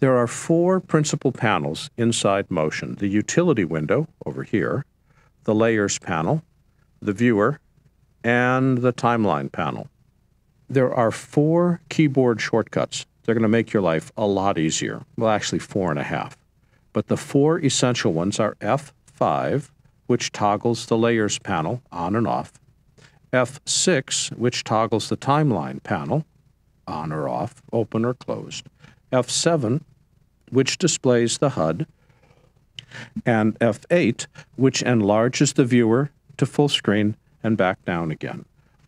There are four principal panels inside Motion the utility window over here, the layers panel, the viewer, and the timeline panel. There are four keyboard shortcuts. They're going to make your life a lot easier. Well, actually, four and a half. But the four essential ones are F5, which toggles the layers panel on and off, F6, which toggles the timeline panel on or off, open or closed, F7, which displays the HUD, and F8, which enlarges the viewer to full screen and back down again.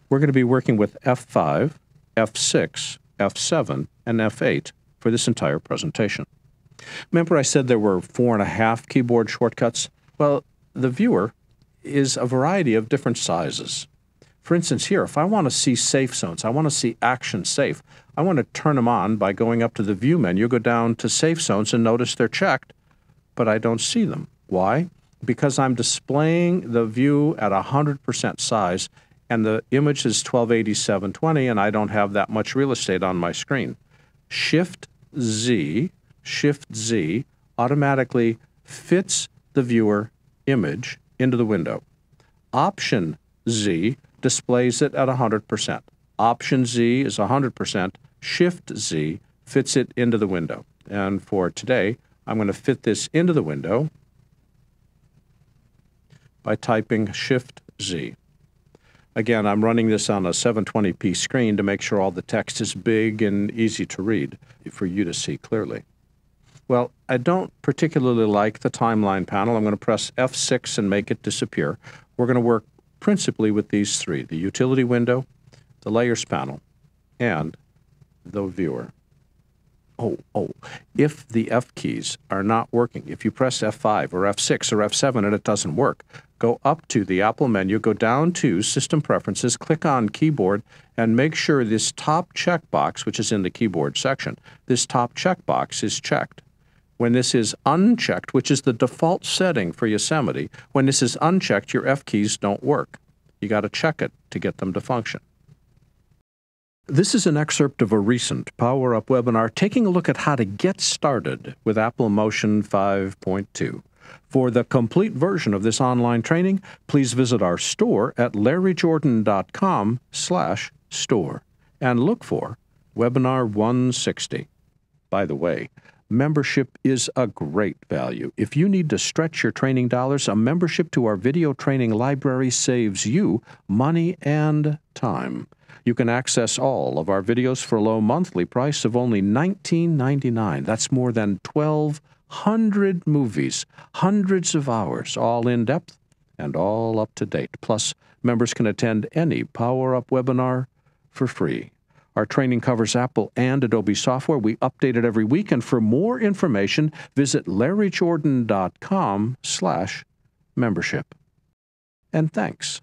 We're going to be working with F5, F6, F7, and F8 for this entire presentation. Remember I said there were four and a half keyboard shortcuts? Well, the viewer is a variety of different sizes. For instance, here, if I want to see safe zones, I want to see action safe, I want to turn them on by going up to the view menu, go down to safe zones and notice they're checked, but I don't see them. Why? Because I'm displaying the view at 100% size and the image is 1280 and I don't have that much real estate on my screen. Shift Z, Shift Z automatically fits the viewer image into the window. Option Z displays it at 100%. Option Z is 100%. Shift Z fits it into the window. And for today, I'm going to fit this into the window by typing Shift Z. Again, I'm running this on a 720p screen to make sure all the text is big and easy to read for you to see clearly. Well, I don't particularly like the timeline panel. I'm going to press F6 and make it disappear. We're going to work principally with these three, the utility window, the layers panel, and the viewer. Oh, oh, if the F keys are not working, if you press F5 or F6 or F7 and it doesn't work, go up to the Apple menu, go down to System Preferences, click on Keyboard, and make sure this top checkbox, which is in the keyboard section, this top checkbox is checked. When this is unchecked, which is the default setting for Yosemite, when this is unchecked, your F keys don't work. You got to check it to get them to function. This is an excerpt of a recent Power Up webinar taking a look at how to get started with Apple Motion 5.2. For the complete version of this online training, please visit our store at larryjordan.com slash store and look for Webinar 160. By the way, membership is a great value. If you need to stretch your training dollars, a membership to our video training library saves you money and time. You can access all of our videos for a low monthly price of only $19.99. That's more than 1,200 movies, hundreds of hours, all in depth and all up to date. Plus, members can attend any Power Up webinar for free. Our training covers Apple and Adobe software. We update it every week, and for more information, visit larryjordan.com slash membership. And thanks.